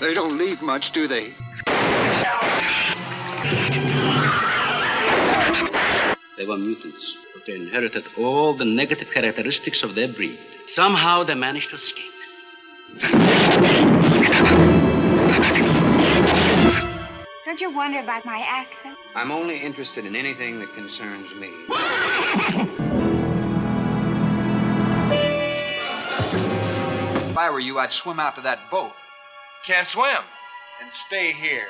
They don't leave much, do they? They were mutants, but they inherited all the negative characteristics of their breed. Somehow they managed to escape. Don't you wonder about my accent? I'm only interested in anything that concerns me. If I were you, I'd swim out to that boat. Can't swim. And stay here.